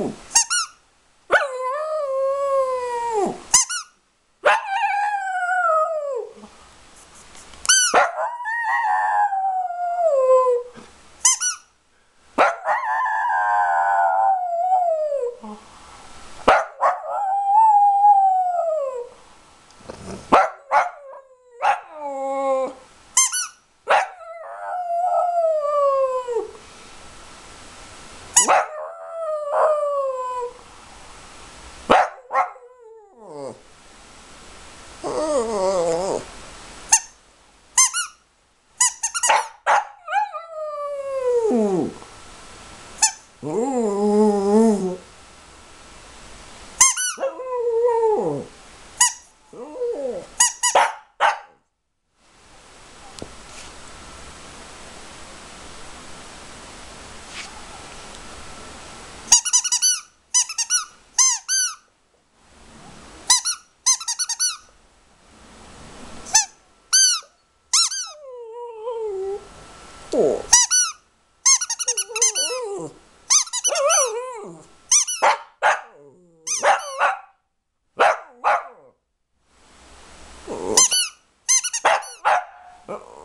어. Ooh. Ooh. Uh-oh.